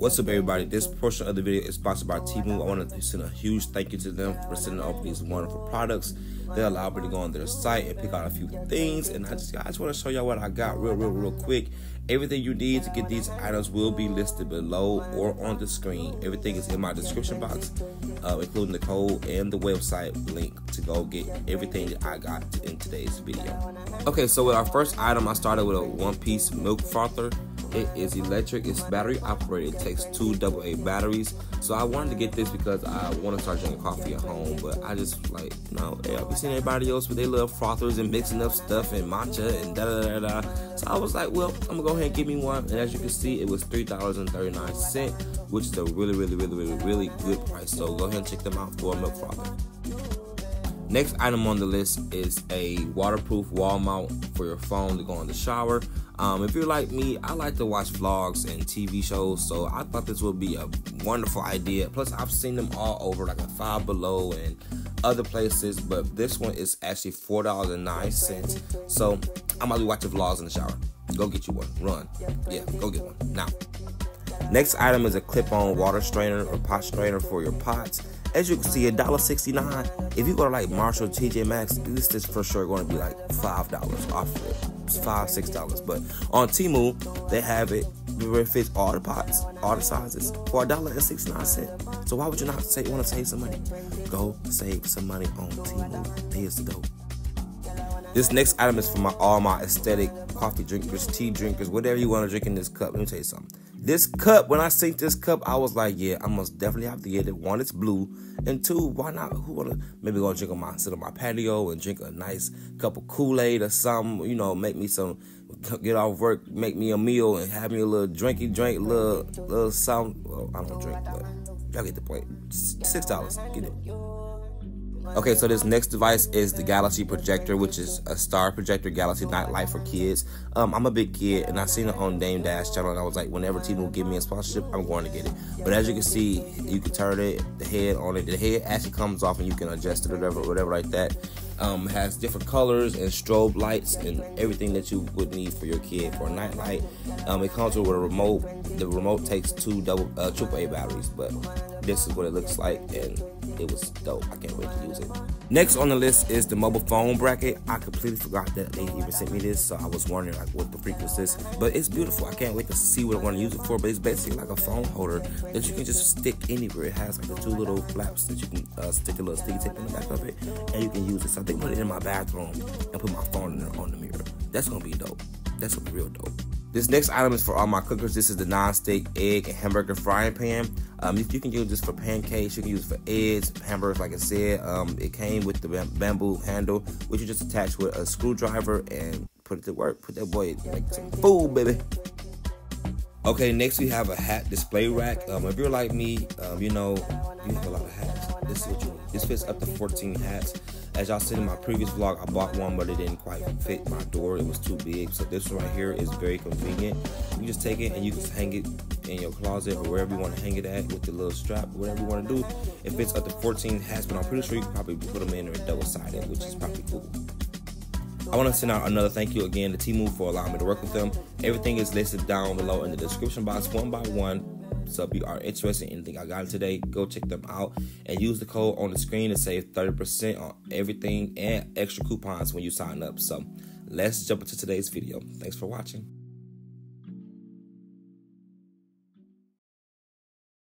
What's up, everybody? This portion of the video is sponsored by Temu. I want to send a huge thank you to them for sending over these wonderful products. They allowed me to go on their site and pick out a few things. And I just, I just want to show y'all what I got real, real, real quick. Everything you need to get these items will be listed below or on the screen. Everything is in my description box, uh, including the code and the website link to go get everything I got in today's video. Okay, so with our first item, I started with a one-piece milk frother. It is electric, it's battery operated, it takes two AA batteries. So I wanted to get this because I want to start drinking coffee at home, but I just like, no, I've been seeing everybody else with their little frothers and mixing up stuff and matcha and da da da da. So I was like, well, I'm gonna go ahead and give me one. And as you can see, it was $3.39, which is a really, really, really, really, really good price. So go ahead and check them out for a milk frother. Next item on the list is a waterproof wall mount for your phone to go in the shower. Um, if you're like me, I like to watch vlogs and TV shows, so I thought this would be a wonderful idea. Plus, I've seen them all over, like a Five Below and other places, but this one is actually four dollars and nine cents. So I'm gonna be watching vlogs in the shower. Go get you one. Run. Yeah, go get one now. Next item is a clip-on water strainer or pot strainer for your pots. As you can see, $1.69. If you go to like Marshall, TJ Maxx, this is for sure going to be like $5 off of it five, six dollars. But on Temu, they have it where it fits all the pots, all the sizes, for a dollar and sixty nine cent. So why would you not say want to save some money? Go save some money on Temu. Here's the dope. This next item is for my all my aesthetic coffee drinkers, tea drinkers, whatever you want to drink in this cup. Let me tell you something. This cup, when I seen this cup, I was like, yeah, I must definitely have to get it. One, it's blue, and two, why not? Who wanna maybe go drink on my sit on my patio and drink a nice cup of Kool Aid or something? You know, make me some. Get off work, make me a meal, and have me a little drinky drink, little little something. Well, I don't drink, but y'all get the point. Six dollars, get it. Okay, so this next device is the Galaxy Projector, which is a star projector Galaxy nightlight for kids. Um, I'm a big kid, and I seen it on Dame Dash channel, and I was like, whenever Temu will give me a sponsorship, I'm going to get it. But as you can see, you can turn it, the head on it. The head actually comes off, and you can adjust it, or whatever, whatever like that. Um, has different colors and strobe lights and everything that you would need for your kid for a nightlight. Um, it comes with a remote. The remote takes two double uh, AAA batteries, but this is what it looks like, and it was dope. I can't wait to use it. Next on the list is the mobile phone bracket. I completely forgot that they even sent me this, so I was wondering like what the freak was this. But it's beautiful. I can't wait to see what I'm to use it for. But it's basically like a phone holder that you can just stick anywhere. It has like the two little flaps that you can uh, stick a little sticky tape on the back of it, and you can use it. So I think put it in my bathroom and put my phone in there on the mirror. That's gonna be dope. That's gonna be real dope. This next item is for all my cookers. This is the non-stick egg and hamburger frying pan. Um, you, you, can use this for pancakes. You can use it for eggs, hamburgers, like I said. Um, it came with the bamboo handle, which you just attach with a screwdriver and put it to work. Put that boy like some food, baby. Okay, next we have a hat display rack. Um, if you're like me, um, you know, you have a lot of hats. This is what you. This fits up to 14 hats. As y'all seen in my previous vlog, I bought one, but it didn't quite fit my door. It was too big. So this one right here is very convenient. You just take it and you just hang it in your closet or wherever you want to hang it at with the little strap, whatever you want to do. It fits up to 14 hats, but I'm pretty sure you can probably put them in there double-sided, which is probably cool. I want to send out another thank you again to Temu for allowing me to work with them. Everything is listed down below in the description box one by one so if you are interested in anything I got today, go check them out and use the code on the screen to save 30% on everything and extra coupons when you sign up. So let's jump into today's video. Thanks for watching.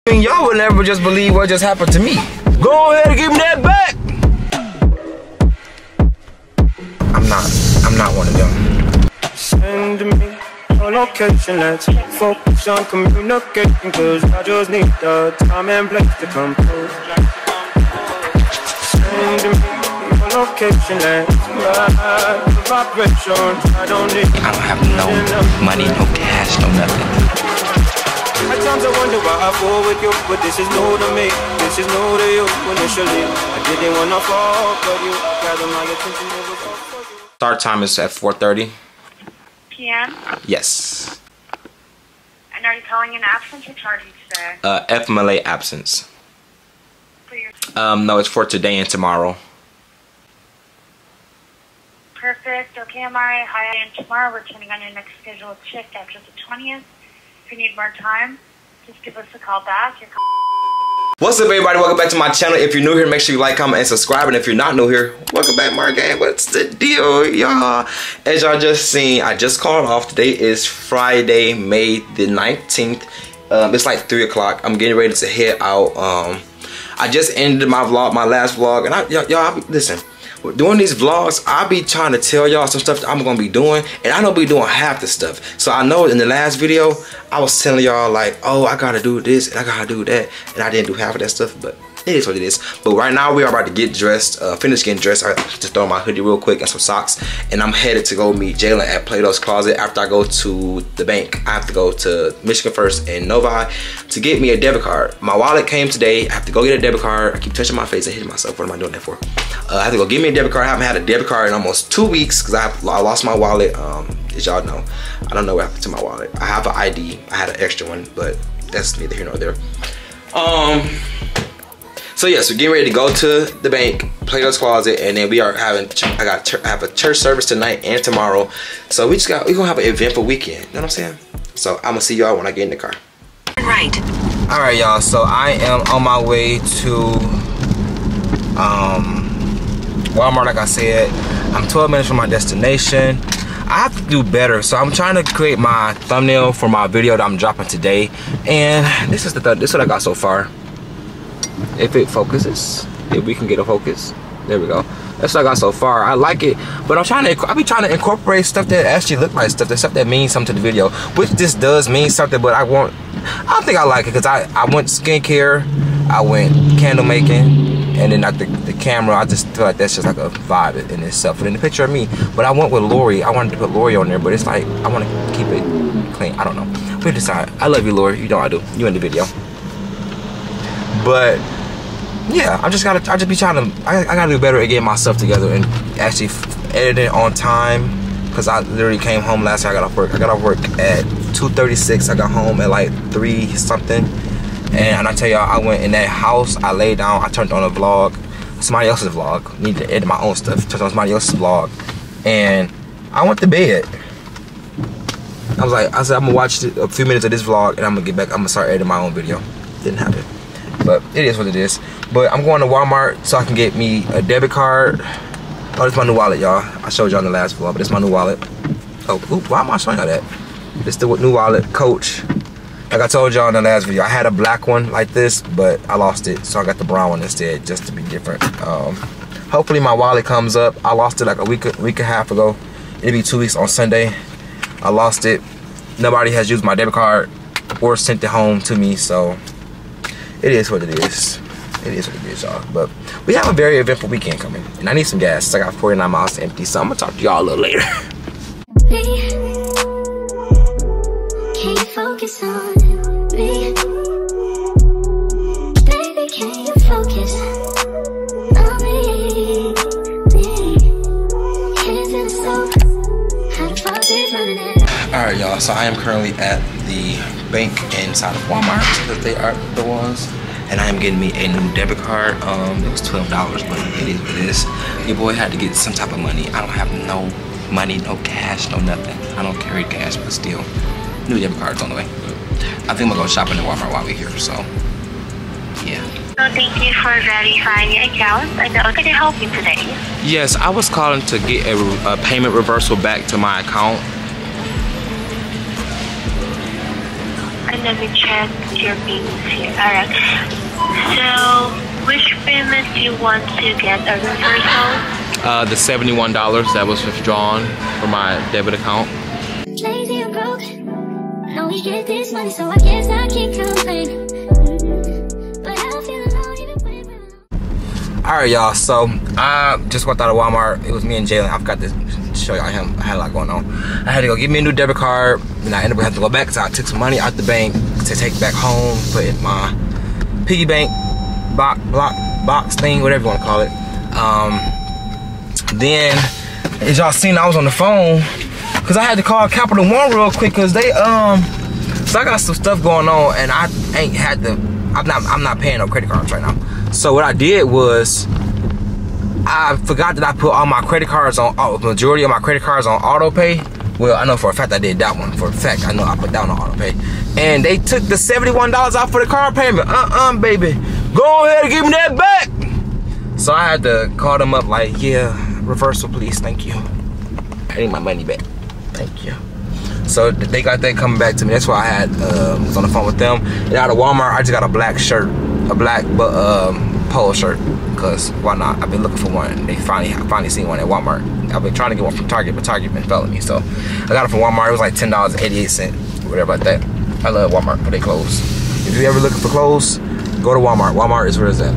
Y'all would never just believe what just happened to me. Go ahead and give me that back. I'm not. I'm not one of them. Me location Let's focus on communicating Cause I just need the time and place to compose. Send me your location Let's ride the vibration. I don't need I don't have no money, no cash, no nothing. At times I wonder why I fall with you But this is new to me. This is new to you Initially. I didn't wanna fall But you. Gathered my attention It was all for you. Start time is at 4.30 p.m.? Yes. And are you calling in absence or charging today? Uh, FMLA absence. For your um, no, it's for today and tomorrow. Perfect. Okay, Amari. Hi, and tomorrow we're turning on your next scheduled shift after the 20th. If you need more time, just give us a call back. Your What's up, everybody? Welcome back to my channel. If you're new here, make sure you like, comment, and subscribe. And if you're not new here, welcome back, Marr Gang. What's the deal, y'all? As y'all just seen, I just called off. Today is Friday, May the 19th. Um, it's like 3 o'clock. I'm getting ready to head out. Um, I just ended my vlog, my last vlog. And y'all, listen doing these vlogs, I be trying to tell y'all some stuff that I'm gonna be doing, and I don't be doing half the stuff. So I know in the last video, I was telling y'all like, oh, I gotta do this and I gotta do that, and I didn't do half of that stuff, but it is what it is. But right now we are about to get dressed, uh, finish getting dressed. I just throw my hoodie real quick and some socks, and I'm headed to go meet Jalen at Plato's Closet. After I go to the bank, I have to go to Michigan First and Novi to get me a debit card. My wallet came today. I have to go get a debit card. I keep touching my face and hitting myself. What am I doing that for? Uh, I have to go get me a debit card. I haven't had a debit card in almost two weeks because I, I, lost my wallet. Um, as y'all know, I don't know what happened to my wallet. I have an ID. I had an extra one, but that's neither here nor there. Um, so yes, yeah, so we're getting ready to go to the bank, Plato's Closet, and then we are having, I got I have a church service tonight and tomorrow. So we just got, we gonna have an eventful weekend, you know what I'm saying? So I'm gonna see y'all when I get in the car. Right. All right, y'all, so I am on my way to um, Walmart, like I said. I'm 12 minutes from my destination. I have to do better. So I'm trying to create my thumbnail for my video that I'm dropping today. And this is the th this is what I got so far if it focuses if we can get a focus there we go. That's what I got so far. I like it but I'm trying to i'll be trying to incorporate stuff that actually look like stuff that stuff that means something to the video which this does mean something but I want I don't think I like it because I I went skincare I went candle making and then the, the camera. I just feel like that's just like a vibe in itself. And in the picture of me but I went with Lori I wanted to put Lori on there but it's like I want to keep it clean. I don't know. We decide I love you Lori. You know I do. You in the video but yeah, I just gotta, I just be trying to, I, I gotta do better at getting myself together and actually edit it on time. Cause I literally came home last night. I got off work. I got off work at 2:36. I got home at like three something. And, I tell y'all, I went in that house. I laid down. I turned on a vlog, somebody else's vlog. Need to edit my own stuff. Turned on somebody else's vlog, and I went to bed. I was like, I said, I'm gonna watch a few minutes of this vlog, and I'm gonna get back. I'm gonna start editing my own video. Didn't happen but it is what it is. But I'm going to Walmart so I can get me a debit card. Oh, it's my new wallet, y'all. I showed y'all in the last vlog, but it's my new wallet. Oh, ooh, why am I showing y'all that? It's the new wallet, Coach. Like I told y'all in the last video, I had a black one like this, but I lost it. So I got the brown one instead, just to be different. Um, hopefully my wallet comes up. I lost it like a week, a week and a half ago. It'll be two weeks on Sunday. I lost it. Nobody has used my debit card or sent it home to me, so it is what it is. It is what it is, y'all. But we have a very eventful weekend coming. And I need some gas. I got 49 miles to empty. So I'm going to talk to y'all a little later. Can you focus on me? Baby, can you focus on me? Alright y'all, so I am currently at the bank inside of Walmart because they are the ones. And I am getting me a new debit card. Um, it was $12, but it is what it is. Your boy had to get some type of money. I don't have no money, no cash, no nothing. I don't carry cash, but still. New debit card's on the way. I think I'm gonna go shopping at Walmart while we're here, so yeah. So thank you for verifying your account. And how can I help you today? Yes, I was calling to get a, a payment reversal back to my account. Let me check your payments here. Alright. So, which payment do you want to get a reversal? Uh, the $71 that was withdrawn from my debit account. Lazy and broke. Know we get this money, so I guess I can't complain. Alright, y'all. So, I just went out of Walmart. It was me and Jalen. I've got to show y'all him. I had a lot going on. I had to go get me a new debit card. And I ended up having to go back because I took some money out the bank to take back home, put in my piggy bank box, block, box thing, whatever you want to call it. Um, then, as y'all seen, I was on the phone because I had to call Capital One real quick because they, um, so I got some stuff going on and I ain't had the, I'm not, I'm not paying no credit cards right now. So what I did was I forgot that I put all my credit cards on, oh, majority of my credit cards on auto pay. Well, I know for a fact I did that one. For a fact, I know I put down on auto pay. And they took the $71 off for the car payment. Uh-uh, baby. Go ahead and give me that back. So I had to call them up like, yeah, reversal please, thank you. I need my money back. Thank you. So they got that coming back to me. That's why I had uh, was on the phone with them. And out of Walmart, I just got a black shirt, a black but um, polo shirt. Cause why not? I've been looking for one. They finally I finally seen one at Walmart. I've been trying to get one from Target, but Target been failing me. So I got it from Walmart. It was like ten dollars eighty eight cent, whatever like that. I love Walmart, for their clothes. If you ever looking for clothes, go to Walmart. Walmart is where it's at.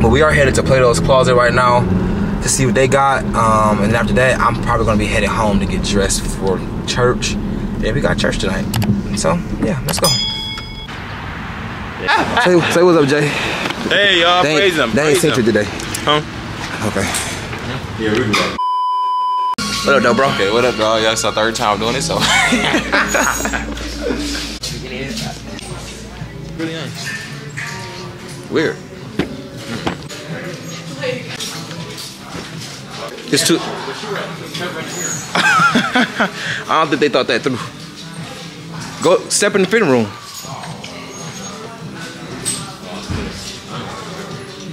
But we are headed to Plato's Closet right now to see what they got. Um, and after that, I'm probably gonna be headed home to get dressed for church. Yeah, we got church tonight. So yeah, let's go. Ah! say, say what's up, Jay. Hey, y'all, They praise him. ain't, they ain't praise sent you today. Huh? Okay. Yeah, we go. What up, though, bro? Okay, what up, dog? Yeah, it's our third time doing it, so. really nice. Weird. It's too. I don't think they thought that through. Go step in the fitting room.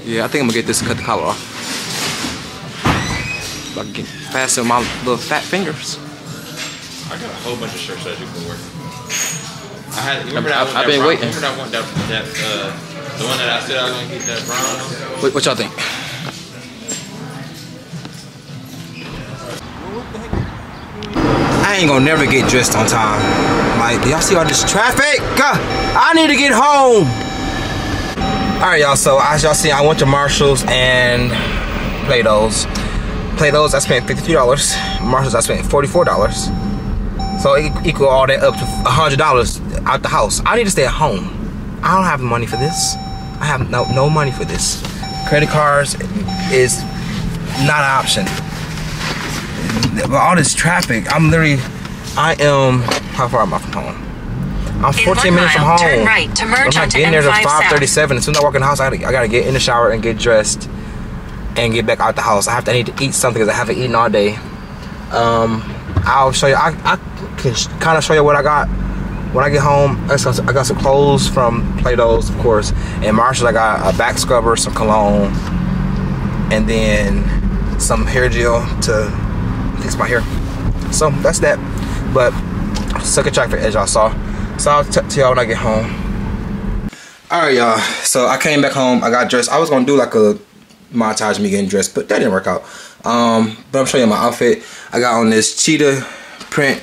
Yeah, I think I'm gonna get this and cut the collar off. I can get fasten my little fat fingers. I got a whole bunch of shirts that you can wear. I had. Remember that I've- been brown- waiting. Remember that one? That that uh, the one that I said I was gonna get that brown. What, what y'all think? I ain't gonna never get dressed on time. Like, y'all see all this traffic? I need to get home. All right, y'all. So as y'all see, I went to Marshalls and Plato's. Plato's, I spent fifty-three dollars. Marshalls, I spent forty-four dollars. So it equal all that up to hundred dollars out the house. I need to stay at home. I don't have money for this. I have no no money for this. Credit cards is not an option. All this traffic, I'm literally, I am. How far am I from home? I'm 14 one minutes from home. turn right to merge I'm not getting there till M5 south. 5:37. As soon as I walk in the house, I gotta, I gotta get in the shower and get dressed and get back out the house. I have to I need to eat something because I haven't eaten all day. Um, I'll show you. I, I can kind of show you what I got when I get home. I got, some clothes from Plato's, of course, and Marshall. I got a back scrubber, some cologne, and then some hair gel to fix my hair. So that's that. But suck a traffic as y'all saw. So I'll t- tell y'all when I get home. Alright y'all, so I came back home, I got dressed. I was gonna do like a montage me getting dressed, but that didn't work out. Um, but I'm showing you my outfit. I got on this cheetah print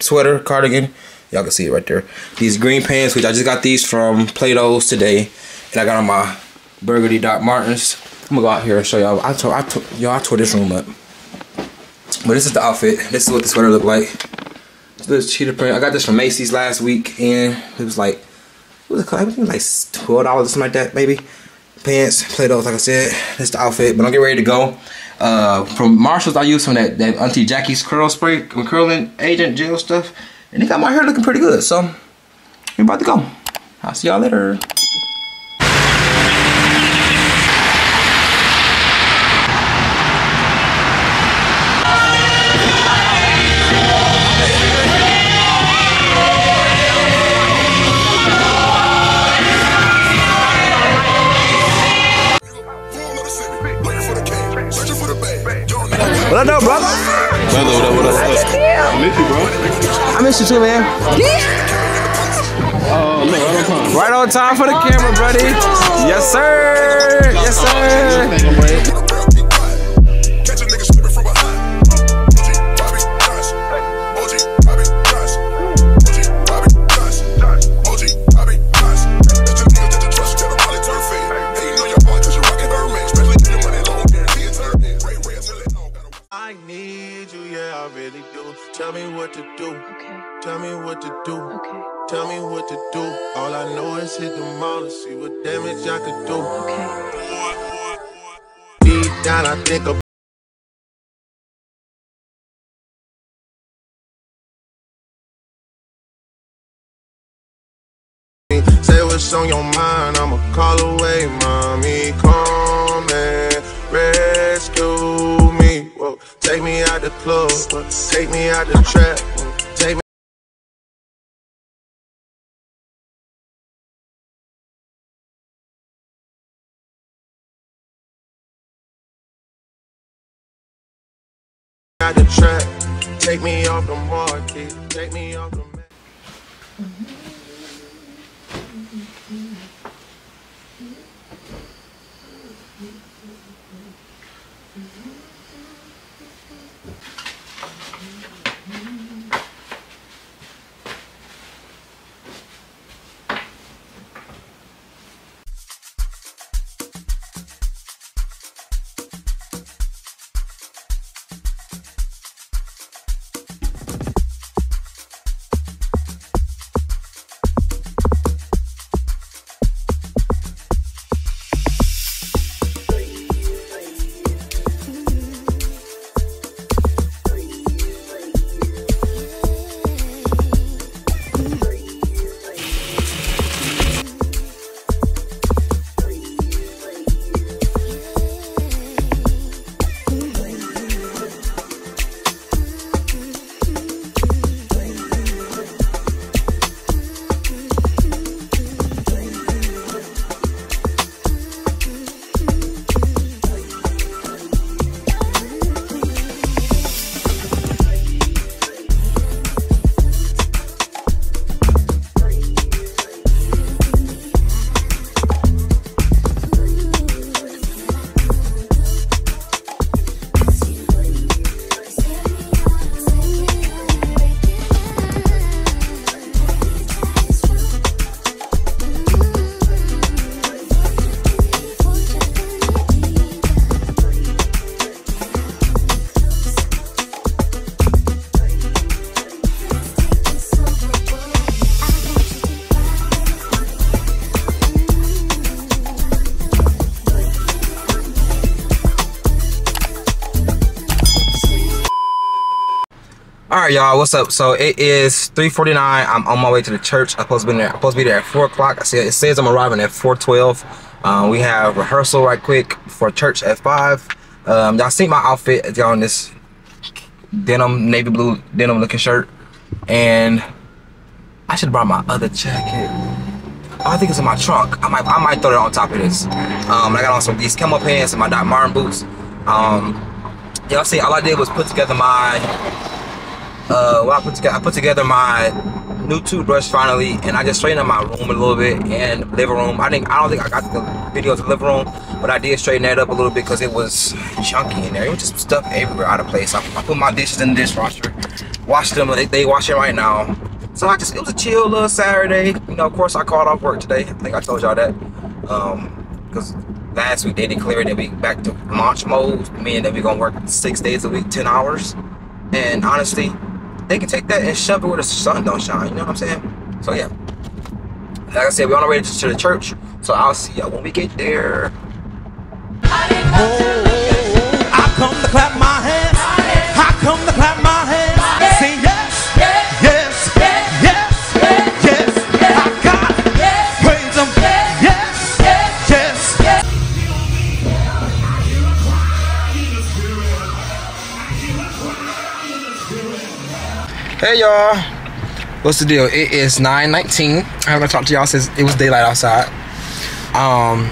sweater, cardigan. Y'all can see it right there. These green pants, which I just got these from Plato's today. And I got on my burgundy Doc Martens. I'm gonna go out here and show y'all. I tore, I tore, y'all, I tore this room up. But this is the outfit. This is what the sweater looked like. This cheetah print. I got this from Macy's last week, and it was like, what was it called? I think like twelve dollars, something like that, maybe. Pants, Plato's, like I said. That's the outfit, but I'm getting ready to go. Uh, from Marshalls, I used some of that, that Auntie Jackie's curl spray, curling agent gel stuff, and it got my hair looking pretty good. So, we about to go. I'll see y'all later. What up, though, brother? What up, what up, what up? I miss you, bro. I miss you too, man. Yeah. Oh, no, right on time. Right on time for the camera, buddy. Yes, sir. Yes, sir. Damage I could do. okay. Deep down, I think about Say what's on your mind, I'ma call away, mommy. Come and rescue me. Whoa, take me out the club, take me out the trap. Right, y'all. What's up? So it is 3:49. I'm on my way to the church. I'm supposed to be there. I'm supposed to be there at four o'clock. I see it says I'm arriving at 4:12. Um, we have rehearsal right quick for church at five. Um, y'all see my outfit? Y'all in this denim, navy blue denim looking shirt, and I should have brought my other jacket. Oh, I think it's in my trunk. I might, I might throw it on top of this. Um, I got on some these camo pants and my Doc Martens boots. Um, y'all see, all I did was put together my uh, well, I put together, I put together my new toothbrush finally, and I just straightened up my room a little bit and living room. I think I don't think I got the video the living room, but I did straighten that up a little bit because it was chunky in there. It was just stuff everywhere out of place. I, I put my dishes in the dishwasher, washed them. They, they wash it right now. So I just it was a chill little Saturday. You know, of course I called off work today. I think I told y'all that. Um, because last week they declared that we back to launch mode, meaning that we're gonna work six days a week, ten hours. And honestly, they can take that and shove it where the sun don't shine. You know what I'm saying? So yeah. Like I said, we're on our way to the church. So I'll see y'all when we get there. Oh, oh, oh, I come to clap my Hey y'all. What's the deal? It is 9:19. I haven't talked to y'all since it was daylight outside. Um,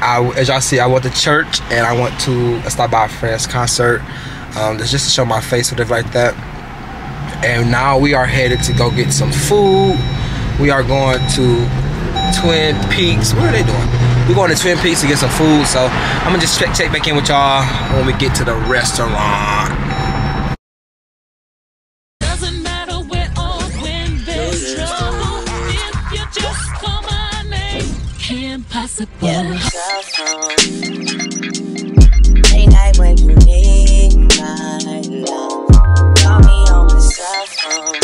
I, as y'all see, I went to church and I went to a stop by a friend's concert. Um, just to show my face, whatever like that. And now we are headed to go get some food. We are going to Twin Peaks. What are they doing? We're going to Twin Peaks to get some food. So I'm gonna just check check back in with y'all when we get to the restaurant. Impossible. Late night when you need my love. Call me on the cell phone.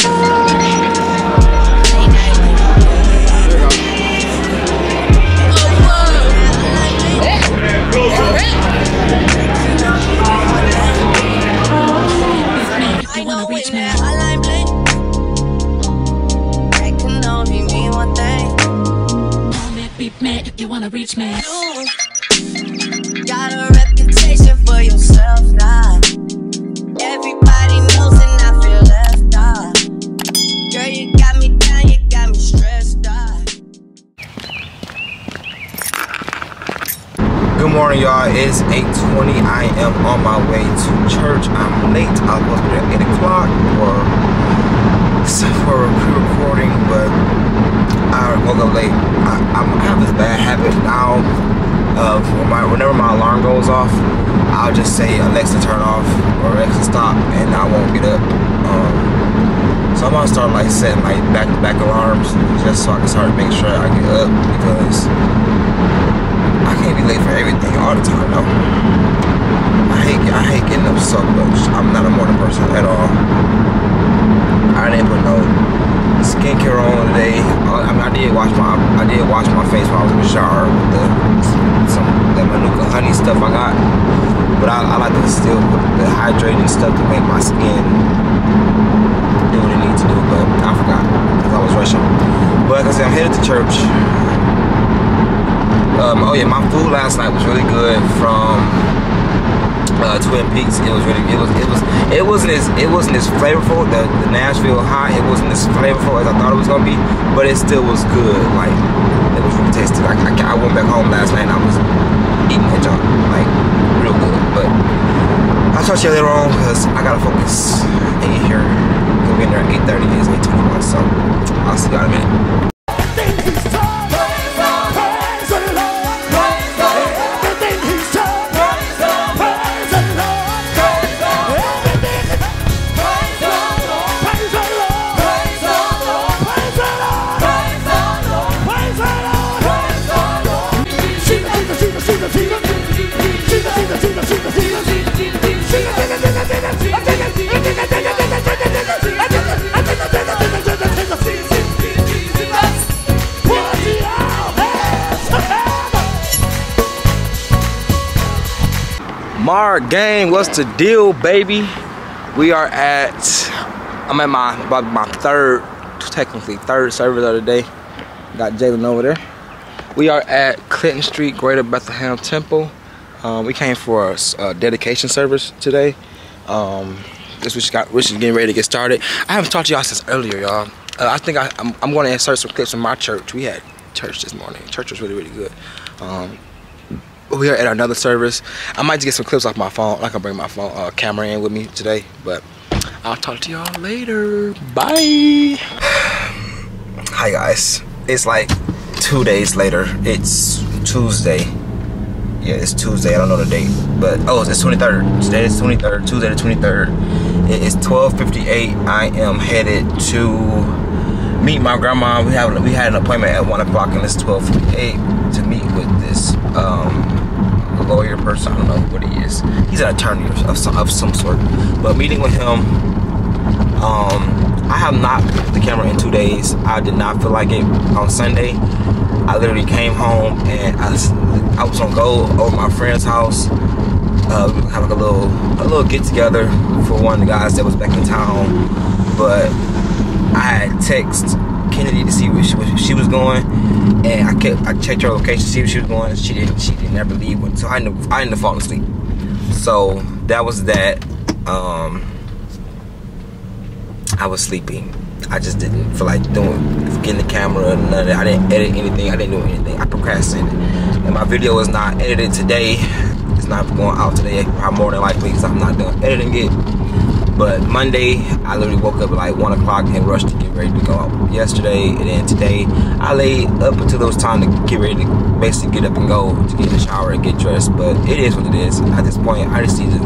reach me. Got a reputation for yourself now. Everybody knows and I feel left out. Girl, you got me down, you got me stressed out. Good morning, y'all. It's 8.20. I am on my way to church. I'm late. I was supposed to at 8 o'clock for, for recording whenever my alarm goes off, I'll just say Alexa turn off or Alexa stop, and I won't get up. Um, so I'm gonna start like setting like back-to-back alarms just so I can start making sure I get up because I can't be late for everything all the time. No, I hate I hate getting up so much. I'm not a morning person at all. I didn't put no skincare on today. I mean, I did wash my I did wash my face while I was in the shower with the Manuka honey stuff I got. But I, I like to still put the hydrating stuff to make my skin do what it needs to do. But I forgot because I was rushing. But like I said, I'm headed to church. Um, oh yeah, my food last night was really good from uh, Twin Peaks. It was really it was it was it wasn't as it wasn't as flavorful. The, the Nashville high it wasn't as flavorful as I thought it was gonna be, but it still was good. Like it was really tasty. Like I, I went back home last night and I was that like real good. But I'll talk to you later on because I gotta focus in here. We'll be in there at 8:30. It's 8:21, so I'll see y'all in a minute. Marr gang, what's the deal, baby? We are at, I'm at my about my third, technically third service of the day. Got Jalen over there. We are at Clinton Street, Greater Bethlehem Temple. Um, we came for a, a dedication service today. Um, this which got, which is getting ready to get started. I haven't talked to y'all since earlier, y'all. Uh, I think I, I'm, I'm going to insert some clips from my church. We had church this morning. Church was really, really good. Um, we are at another service. I might just get some clips off my phone. I can bring my phone uh, camera in with me today, but I'll talk to y'all later. Bye. Hi guys. It's like two days later. It's Tuesday. Yeah, it's Tuesday. I don't know the date, but oh, it's 23rd. Today is 23rd. Tuesday the 23rd. It is 12:58. I am headed to meet my grandma. We have we had an appointment at one o'clock, and it's 12:58 to meet with this um, lawyer person. I don't know what he is. He's an attorney of some, of some sort. But meeting with him, um, I have not put the camera in two days. I did not feel like it on Sunday. I literally came home and I was, I was gonna go over my friend's house. Uh, we have like a little a little get together for one of the guys that was back in town. But I had text Kennedy to see where she, where she was going, and I kept I checked her location to see where she was going. She didn't she didn't ever leave so I ended I ended up falling asleep. So that was that. Um, I was sleeping. I just didn't feel like doing getting the camera none of that. I didn't edit anything. I didn't do anything. I procrastinated, and my video is not edited today. It's not going out today. Probably more than likely because I'm not done editing it. But Monday, I literally woke up at like 1 o'clock and rushed to get ready to go out. Yesterday and then today, I laid up until those time to get ready to basically get up and go to get in the shower and get dressed. But it is what it is. At this point, I just need to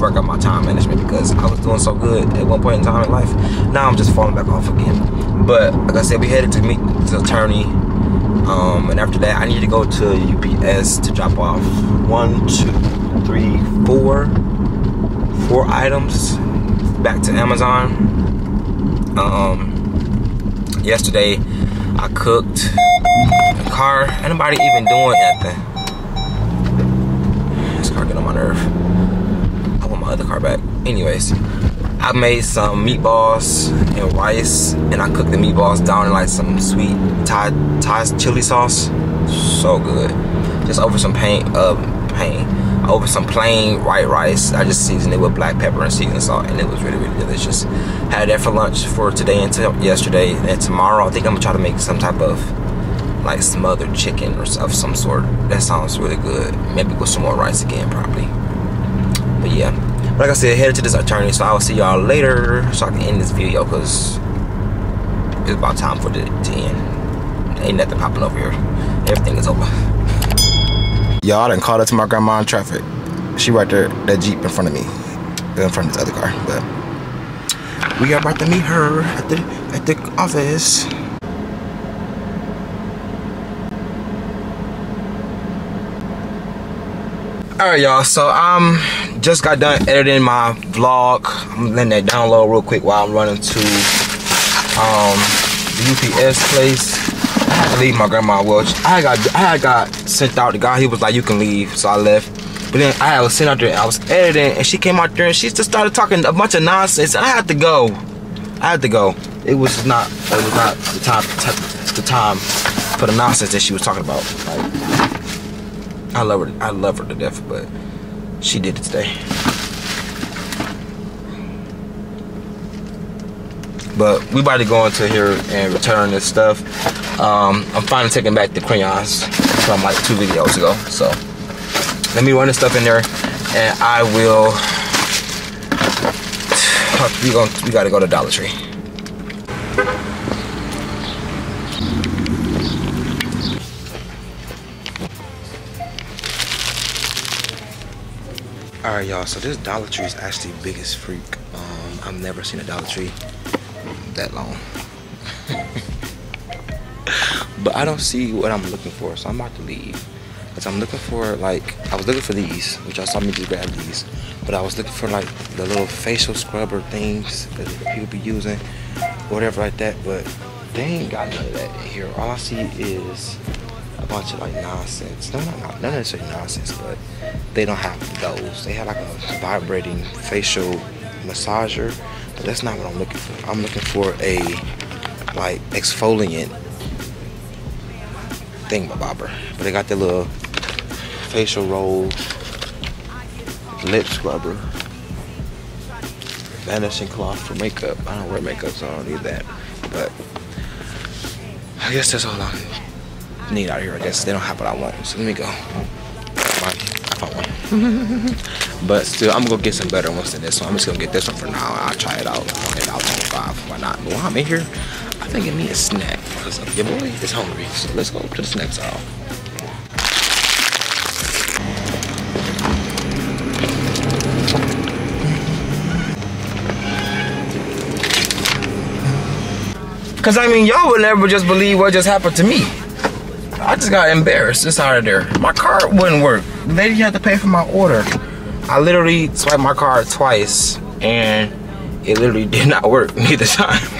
work on my time management because I was doing so good at one point in time in life. Now I'm just falling back off again. But like I said, we headed to meet the attorney. Um, and after that, I need to go to UPS to drop off one, two, three, four, four items back to Amazon. Um, yesterday I cooked the car. Anybody even doing anything? This car getting on my nerve. I want my other car back. Anyways, I made some meatballs and rice, and I cooked the meatballs down in like some sweet Thai Thai chili sauce. So good. Just over some paint, uh, paint over some plain white rice. I just seasoned it with black pepper and seasoned salt, and it was really, really delicious. Had that for lunch for today and yesterday, and tomorrow I think I'm gonna try to make some type of like smothered chicken or of some sort. That sounds really good. Maybe with some more rice again, probably. But yeah, like I said, headed to this attorney. So I will see y'all later, so I can end this video because it's about time for the to end. Ain't nothing popping over here. Everything is over. Y'all, I done caught up to my grandma in traffic. She right there, that Jeep in front of me. In front of this other car. But we are about to meet her at the at the office. Alright y'all, so um just got done editing my vlog. I'm letting that download real quick while I'm running to um the UPS place. Leave my grandma well I got I got sent out the guy he was like you can leave so I left. But then I was sitting out there I was editing and she came out there and she just started talking a bunch of nonsense and I had to go. I had to go. It was not it was not the time the time for the nonsense that she was talking about. Like I love her I love her to death but she did it today but we about to go into here and return this stuff. Um, I'm finally taking back the crayons from like two videos ago so let me run this stuff in there and I will we going we gotta go to Dollar Tree. Alright y'all, so this Dollar Tree is actually biggest freak. Um, I've never seen a Dollar Tree that long. but I don't see what I'm looking for, so I'm about to leave. Cause I'm looking for like I was looking for these, which y'all saw me just grab these. But I was looking for like the little facial scrubber things that people be using, whatever like that. But they ain't got none of that in here. All I see is a bunch of like nonsense. No, not, not necessarily nonsense, but they don't have those. They have like a vibrating facial massager, that's not what I'm looking for. I'm looking for a like exfoliant thing bobber. But they got the little facial roll, lip scrubber, vanishing cloth for makeup. I don't wear makeup, so I don't need that. But I guess that's all I need out here. I guess they don't have what I want. So let me go. I one. but still, I'm gonna go get some better ones than this one. I'm just gonna get this one for now. I'll try it out. And I'll 25. Why not? But while I'm in here, I think give me a snack because your boy is hungry. So let's go to the snacks aisle. Cause I mean, y'all would never just believe what just happened to me. I just got embarrassed. It's out of there. My card wouldn't work. Lady had to pay for my order. I literally swiped my card twice and it literally did not work neither time.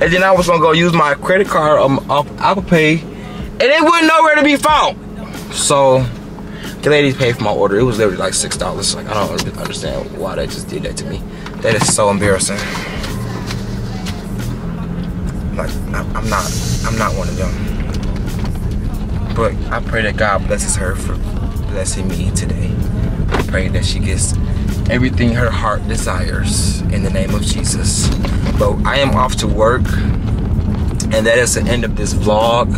and then I was gonna go use my credit card um, off Apple Pay and it wasn't nowhere to be found. So the lady paid for my order. It was literally like six dollars. Like I don't understand why they just did that to me. That is so embarrassing. Like I'm not, I'm not one of them. But I pray that God blesses her for blessing me today. I pray that she gets everything her heart desires in the name of Jesus. But I am off to work, and that is the end of this vlog.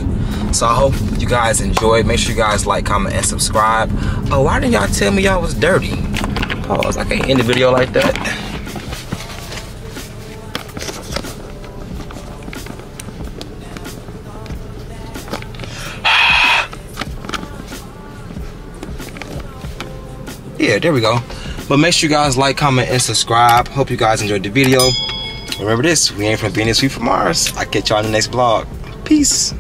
So I hope you guys enjoyed. Make sure you guys like, comment, and subscribe. Oh, why didn't y'all tell me y'all was dirty? Like, I can't end the video like that. Yeah there we go. But make sure you guys like comment and subscribe. Hope you guys enjoyed the video. Remember this we ain't from venus we from mars. I'll catch y'all in the next vlog. Peace